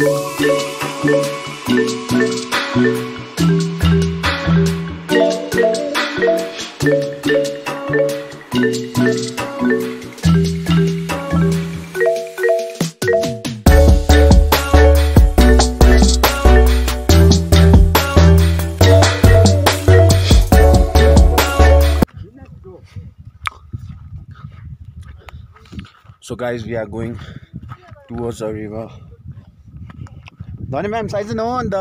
So guys, we are going towards the river. धनी म्याम साइज न हो अन्त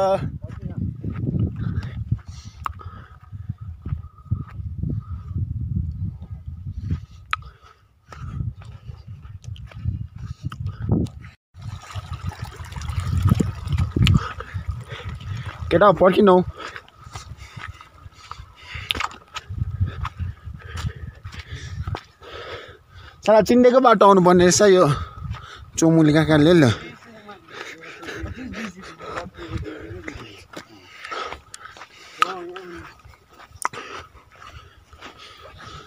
केटा पर्खिनौ साला चिन्डेको बाटो आउनुपर्ने रहेछ यो चौमुली कहाँ कहाँ ल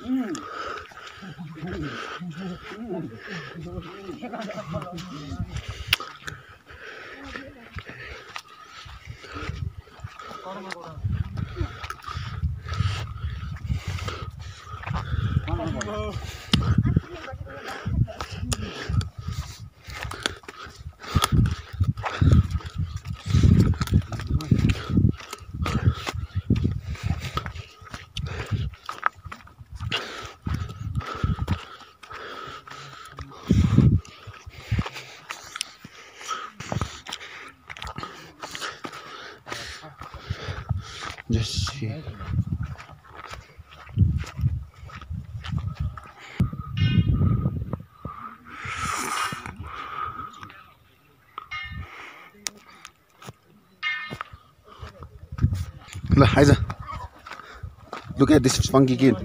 아, ल eyes look at this funky गीत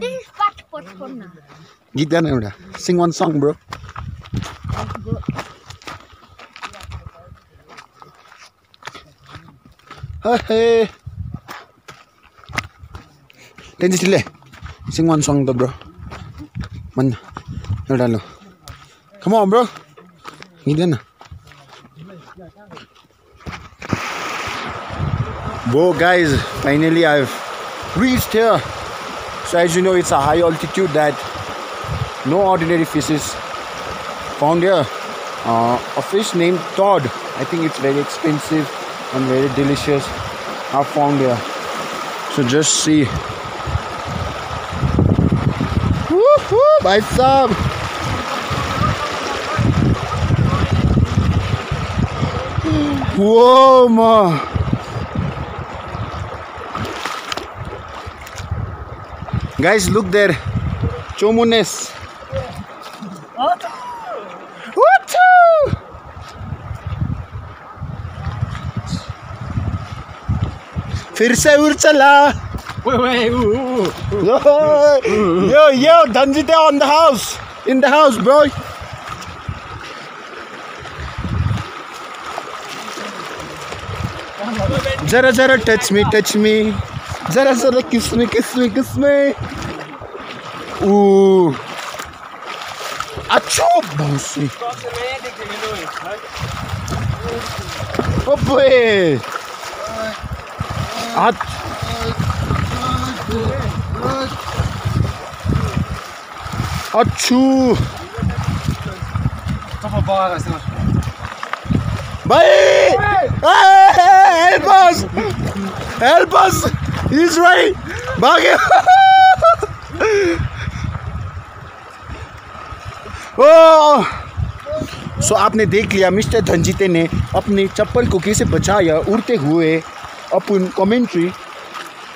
गीत गान एउटा sing one song bro Hey. tenzi tile song bro. Man no dalo come on bro. Na. Whoa guys, finally I've reached here. So as you know, it's a high altitude that no ordinary fish is found here. Uh, a fish named Todd, I think it's very expensive and very delicious, I found here. So just see. Woohoo! Bhai sahab. Whoa, ma. Guys, look there. Chomunes. Woohoo! फिर से उड़ चला yo yo Danjite on the house in the house bro जरा जरा touch me touch me जरा जरा किस मी किस मी किस मी Ooh. Achoo, bossy. Oh boy. Bhai! Hey, help us! Help us! He's right! भागे ओ सो आपने देख लिया मिस्टर धनजीते ने अपने चप्पल को कैसे बचाया उड़ते हुए अपन commentary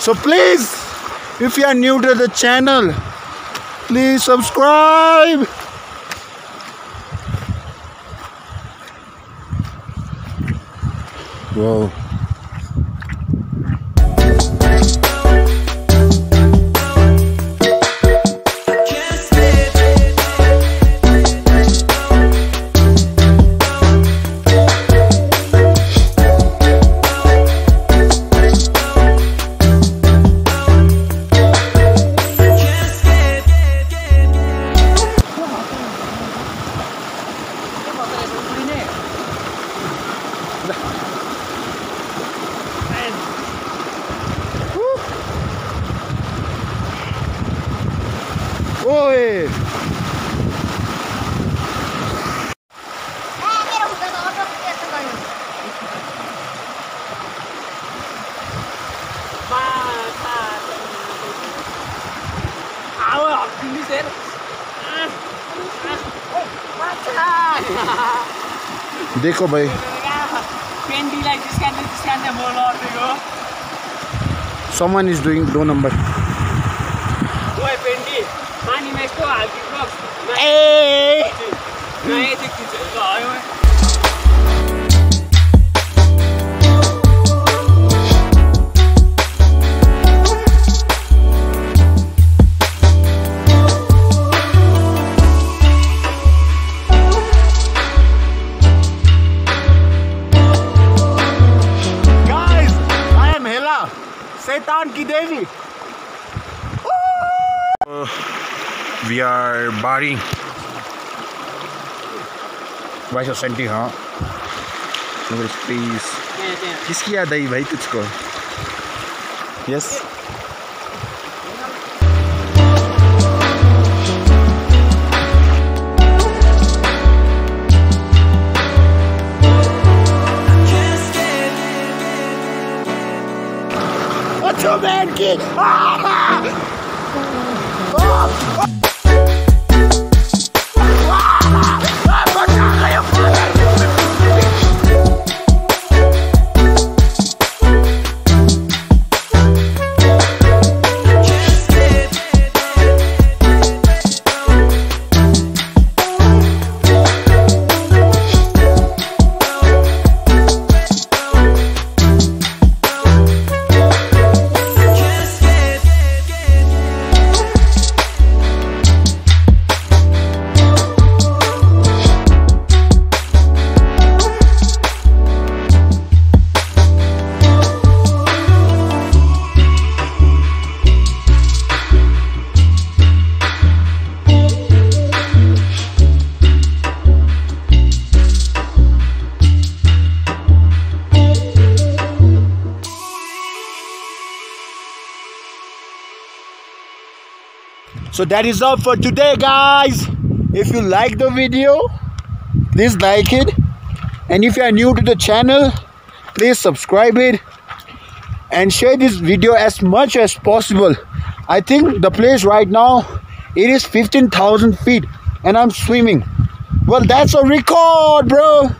So please, if you are new to the channel, please subscribe. Whoa. ओए देखो भाई someone is doing door number. Why, Pendi? Ei! kohal kick-box. ei. no ei tükkinud. Are barring. भाई सौ सेंटी हाँ प्लीज़ किसकी याद आई भाई तुझको यस अच्छा So that is all for today, guys. If you like the video, please like it. And if you are new to the channel, please subscribe it and share this video as much as possible. I think the place right now it is 15,000 feet and I'm swimming. Well, that's a record, bro.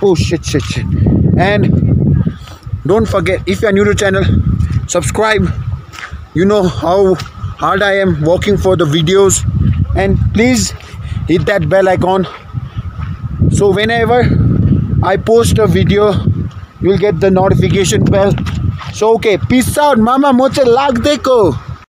Oh shit, shit, shit. And don't forget if you are new to the channel, subscribe. You know how hard I am working for the videos. And please hit that bell icon. So whenever I post a video you'll get the notification bell. So okay peace out. Mama moche lag deko